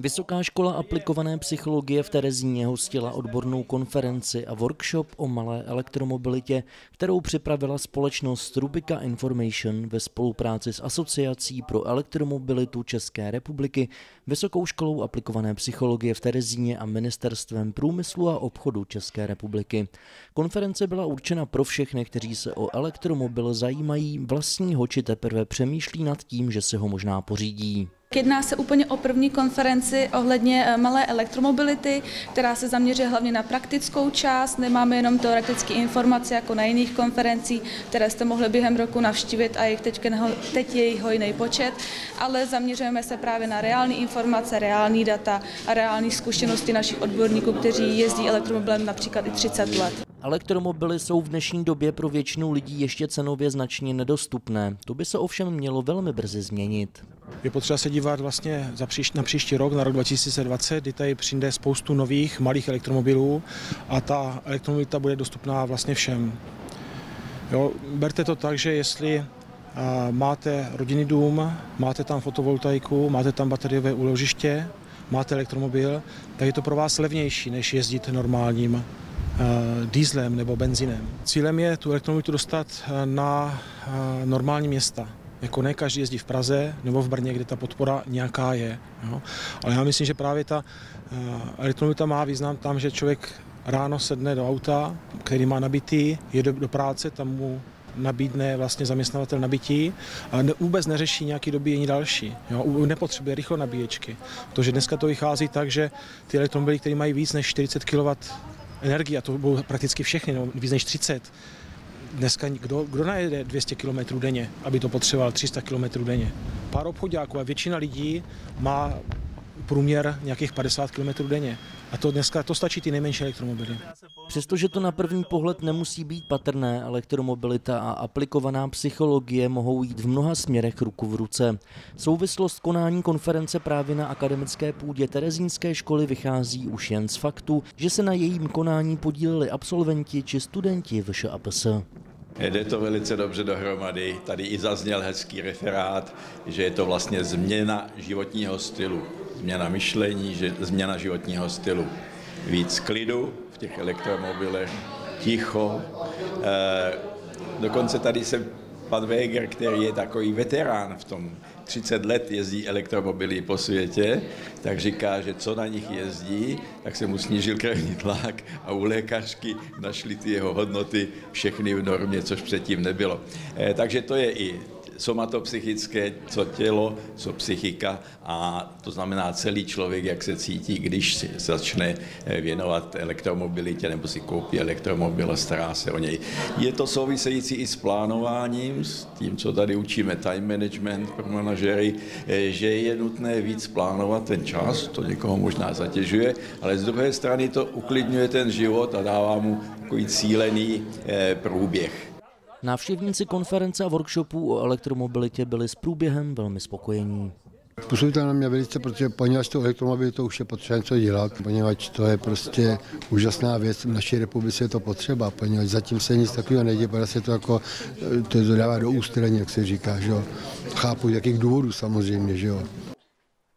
Vysoká škola aplikované psychologie v Terezíně hostila odbornou konferenci a workshop o malé elektromobilitě, kterou připravila společnost Rubika Information ve spolupráci s Asociací pro elektromobilitu České republiky, Vysokou školou aplikované psychologie v Terezíně a Ministerstvem průmyslu a obchodu České republiky. Konference byla určena pro všechny, kteří se o elektromobil zajímají vlastního či teprve přemýšlí nad tím, že se ho možná pořídí. Jedná se úplně o první konferenci ohledně eh, malé elektromobility, která se zaměřuje hlavně na praktickou část. Nemáme jenom teoretické informace jako na jiných konferencích, které jste mohli během roku navštívit a jich teď, teď je jich hojný počet, ale zaměřujeme se právě na reální informace, reální data a reální zkušenosti našich odborníků, kteří jezdí elektromobilem například i 30 let. Elektromobily jsou v dnešní době pro většinu lidí ještě cenově značně nedostupné. To by se ovšem mělo velmi brzy změnit. Je potřeba se dívat vlastně za příští, na příští rok, na rok 2020, kdy tady přijde spoustu nových malých elektromobilů a ta elektromobilita bude dostupná vlastně všem. Jo, berte to tak, že jestli máte rodinný dům, máte tam fotovoltaiku, máte tam bateriové úložiště, máte elektromobil, tak je to pro vás levnější, než jezdit normálním dýzlem nebo benzinem. Cílem je tu elektromobilitu dostat na normální města. Jako ne každý jezdí v Praze nebo v Brně, kde ta podpora nějaká je. Jo. Ale já myslím, že právě ta elektromobilita má význam tam, že člověk ráno sedne do auta, který má nabitý, jede do práce, tam mu nabídne vlastně zaměstnavatel nabití a ne, vůbec neřeší nějaký dobíjení další. Jo? Nepotřebuje rychlo nabíječky. Protože dneska to vychází tak, že ty elektromobily, které mají víc než 40 kW energii, a to budou prakticky všechny, no, víc než 30, dneska kdo, kdo najede 200 km denně, aby to potřeboval 300 km denně? Pár obchodáků a většina lidí má průměr nějakých 50 km denně. A to dneska to stačí ty nejmenší elektromobily. Přestože to na první pohled nemusí být patrné, elektromobilita a aplikovaná psychologie mohou jít v mnoha směrech ruku v ruce. Souvislost konání konference právě na akademické půdě Terezínské školy vychází už jen z faktu, že se na jejím konání podíleli absolventi či studenti VŠAPS. Jde to velice dobře dohromady. Tady i zazněl hezký referát, že je to vlastně změna životního stylu, změna myšlení, že změna životního stylu. Víc klidu v těch elektromobilech, ticho. E, dokonce tady se pan Weger, který je takový veterán v tom, 30 let jezdí elektromobily po světě, tak říká, že co na nich jezdí, tak se mu snížil krevní tlak a u lékařky našli ty jeho hodnoty všechny v normě, což předtím nebylo. E, takže to je i somatopsychické, co tělo, co psychika a to znamená celý člověk, jak se cítí, když se začne eh, věnovat elektromobilitě nebo si koupí elektromobil a stará se o něj. Je to související i s plánováním, s tím, co tady učíme time management pro manažery, eh, že je nutné víc plánovat ten čas, to někoho možná zatěžuje, ale z druhé strany to uklidňuje ten život a dává mu takový cílený eh, průběh. Návštěvníci konference a workshopů o elektromobilitě byli s průběhem velmi spokojení. Působí to na mě velice, protože poněvadž to elektromobil to už je potřeba něco dělat, poněvadž to je prostě úžasná věc, v naší republice je to potřeba, poněvadž zatím se nic takového neděje, protože se to jako, to dodává do ústraní, jak se říká, že jo. Chápu, jakých důvodů samozřejmě, že jo.